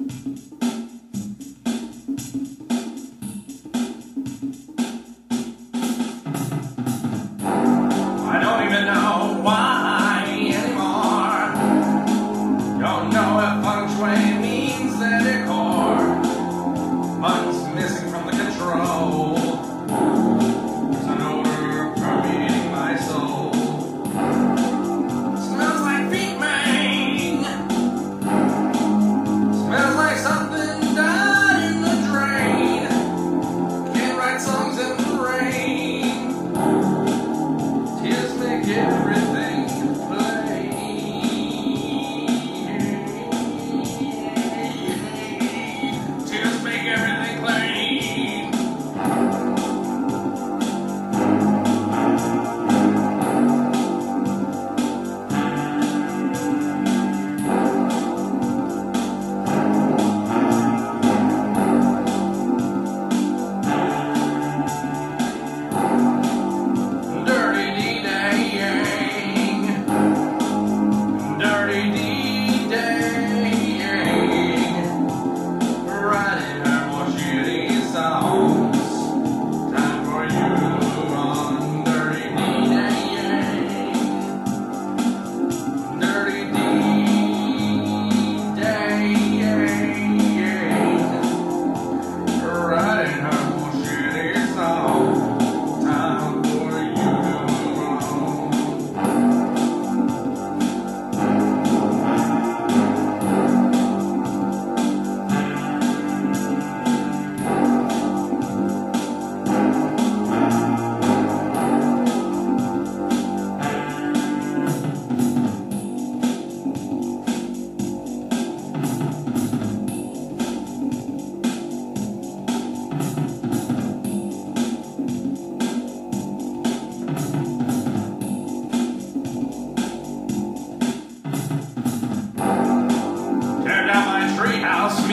I don't even know why Tears make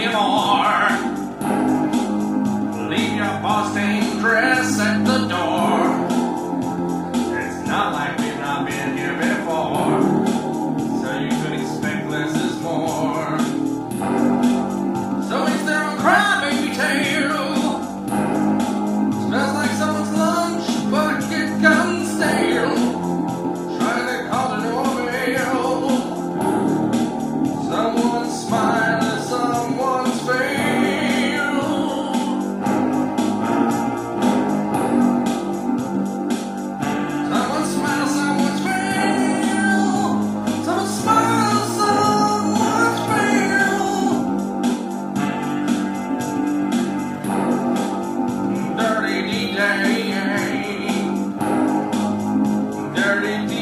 anymore. Leave your Boston dress at the Saturday